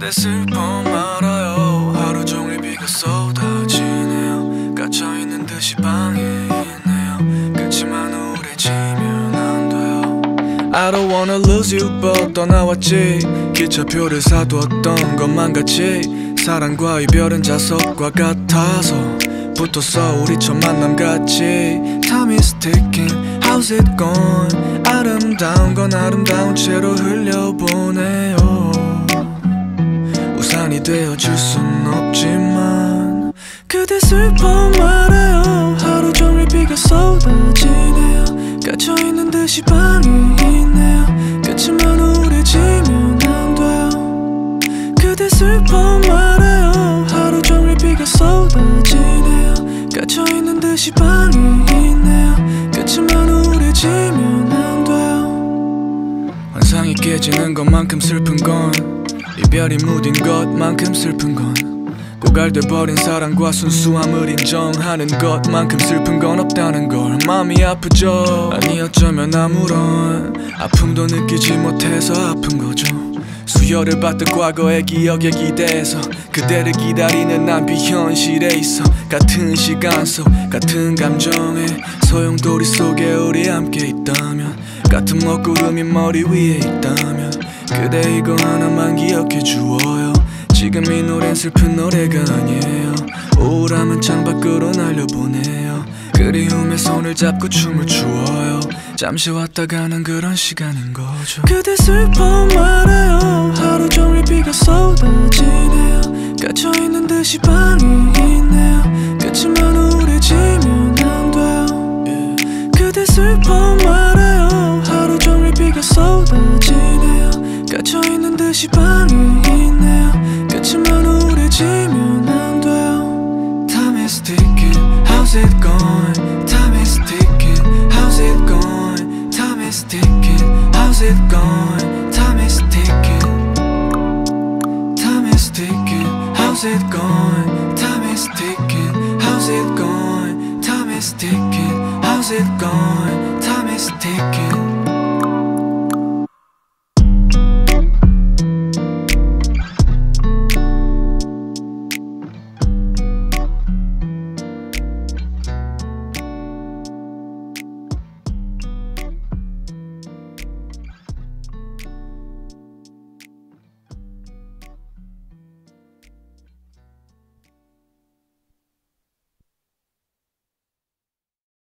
오래됐을 뻔 알아요. 하루 종일 비가 쏟아지네요. 갇혀있는 듯이 방에 있네요. 그치만 오래 지면 안 돼요. I don't wanna lose you but 떠나왔지. 기차표를 사두었던 것만 같이. 사랑과 이별은 자석과 같아서 붙었어 우리 첫 만남 같이. Time is ticking. How's it going 아름다운 건 아름다운 채로 흘려보내요. 되어줄 순 없지만 그대 슬퍼 말해요. 하루 종일 비가 쏟아지네요. 갇혀있는 듯이 방이 있네요. 그치만 우울해지면 안 돼요. 그대 슬퍼 말해요. 하루 종일 비가 쏟아지네요. 갇혀있는 듯이 방이 있네요. 그치만 우울해지면 안 돼요. 환상이 깨지는 것만큼 슬픈 건 이별이 무딘 것만큼 슬픈 건 고갈돼 버린 사랑과 순수함을 인정하는 것만큼 슬픈 건 없다는 걸 마음이 아프죠. 아니 어쩌면 아무런 아픔도 느끼지 못해서 아픈 거죠. 수혈을 받던 과거의 기억에 기대서 그대를 기다리는 난 비현실에 있어 같은 시간 속 같은 감정에 소용돌이 속에 우리 함께 있다면 같은 먹구름이 머리 위에 있다면 그대 이거 하나만 기억해 주어요. 지금 이 노래는 슬픈 노래가 아니에요. 우울함은 창밖으로 날려보내요. 그리움에 손을 잡고 춤을 추어요. 잠시 왔다 가는 그런 시간인 거죠. 그대 슬퍼 말해요 How's it going? Time is ticking How's it going? Time is ticking How's it going? Time is ticking Time is ticking How's it going? Time is ticking How's it going? Time is ticking How's it going?